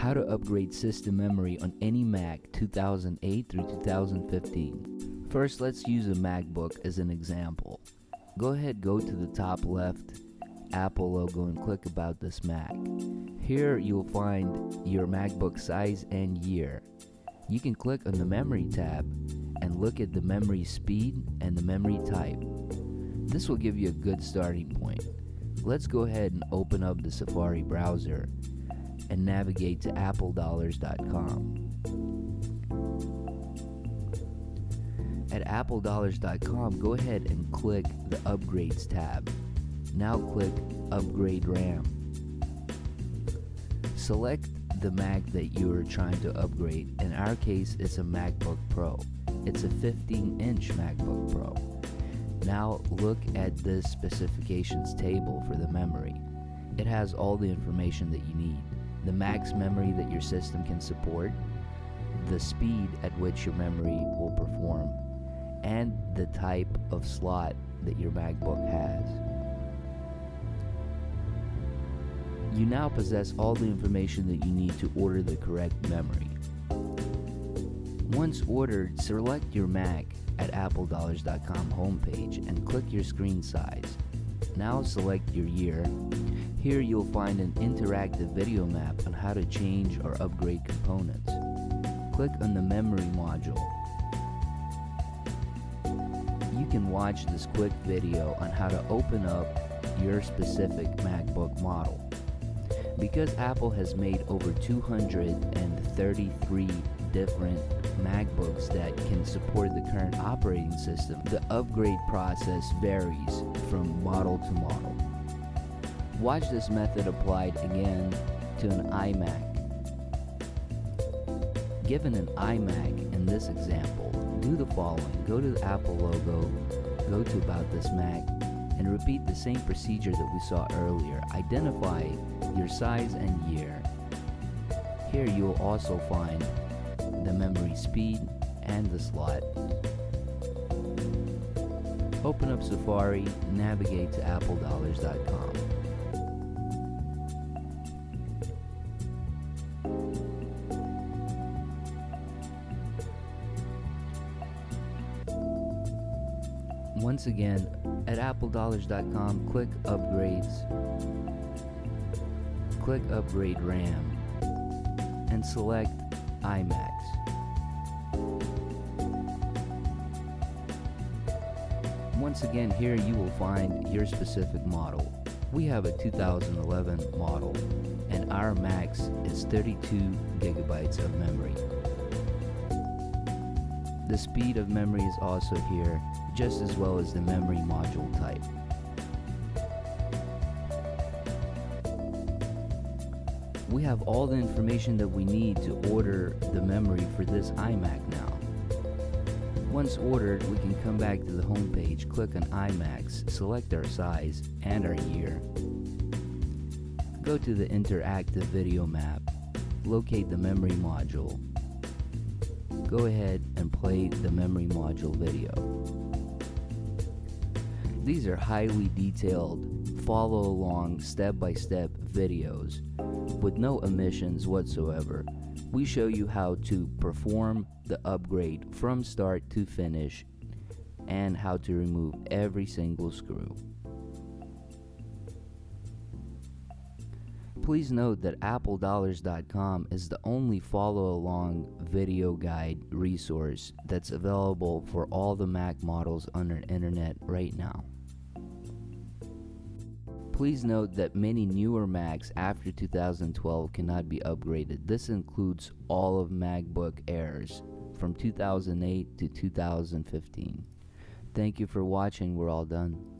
How to upgrade system memory on any Mac 2008 through 2015. First, let's use a MacBook as an example. Go ahead, go to the top left Apple logo and click about this Mac. Here you'll find your MacBook size and year. You can click on the memory tab and look at the memory speed and the memory type. This will give you a good starting point. Let's go ahead and open up the Safari browser and navigate to appledollars.com. At appledollars.com, go ahead and click the Upgrades tab. Now click Upgrade RAM. Select the Mac that you are trying to upgrade. In our case, it's a MacBook Pro. It's a 15 inch MacBook Pro. Now look at the specifications table for the memory. It has all the information that you need the max memory that your system can support, the speed at which your memory will perform, and the type of slot that your MacBook has. You now possess all the information that you need to order the correct memory. Once ordered, select your Mac at appledollars.com homepage and click your screen size. Now select your year. Here you'll find an interactive video map on how to change or upgrade components. Click on the memory module. You can watch this quick video on how to open up your specific MacBook model. Because Apple has made over 233 different MacBooks that can support the current operating system, the upgrade process varies from model to model. Watch this method applied again to an iMac. Given an iMac in this example, do the following. Go to the Apple logo, go to About This Mac, and repeat the same procedure that we saw earlier. Identify your size and year. Here you will also find the memory speed and the slot. Open up Safari, navigate to appledollars.com. Once again, at appledollars.com, click Upgrades, click Upgrade RAM, and select iMacs. Once again, here you will find your specific model. We have a 2011 model, and our max is 32 gigabytes of memory. The speed of memory is also here, just as well as the memory module type. We have all the information that we need to order the memory for this iMac now. Once ordered, we can come back to the home page, click on iMacs, select our size and our year. Go to the interactive video map, locate the memory module. Go ahead and play the memory module video. These are highly detailed, follow along step by step videos with no omissions whatsoever. We show you how to perform the upgrade from start to finish and how to remove every single screw. Please note that AppleDollars.com is the only follow along video guide resource that's available for all the Mac models on the internet right now. Please note that many newer Macs after 2012 cannot be upgraded. This includes all of MacBook Airs from 2008 to 2015. Thank you for watching. We're all done.